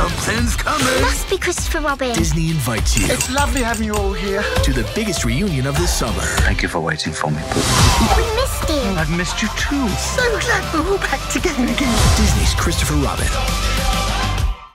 Something's coming. Must be Christopher Robin. Disney invites you It's lovely having you all here. to the biggest reunion of the summer. Thank you for waiting for me, Pooh. We missed you. I've missed you too. So glad we're all back together again. Disney's Christopher Robin.